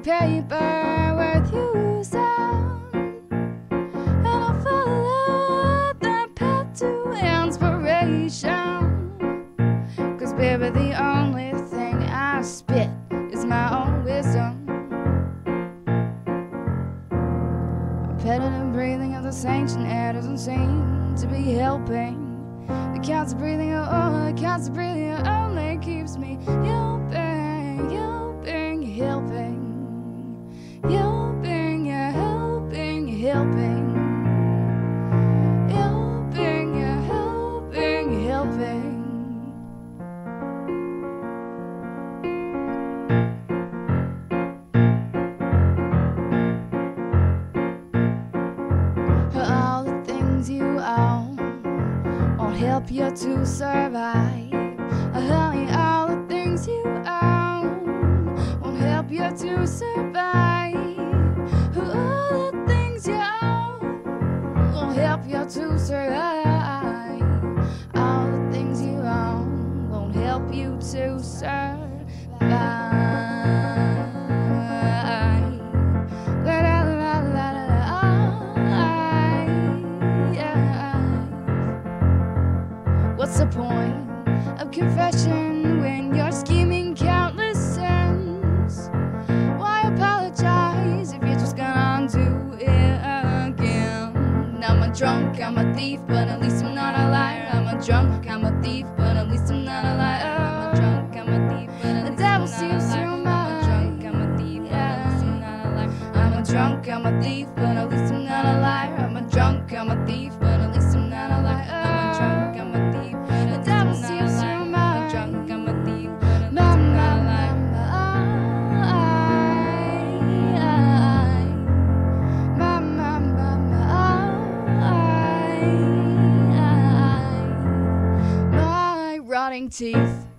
paper worth using. And I'll follow the path to inspiration. Cause, baby, the only thing I spit is my own wisdom. Repetitive breathing of this ancient air doesn't seem to be helping. The constant breathing, oh, oh the constant breathing oh, only keeps me helping, helping, helping, helping, helping, helping. All the things you own won't help you to survive. Honey, all the things you own won't help you to survive. Help you to survive. All the things you own won't help you to survive. La la la la la. What's the point of confession drunk, I'm a thief, but at least I'm not a liar. I'm a drunk, I'm a thief, but at least I'm not a liar. I'm a drunk, I'm a thief, but at least I'm not a liar. I'm a drunk, I'm a thief, but at least I'm not a liar. I'm a drunk, I'm a thief, but at least I'm not a liar. I'm a drunk, I'm a thief, but chattering teeth.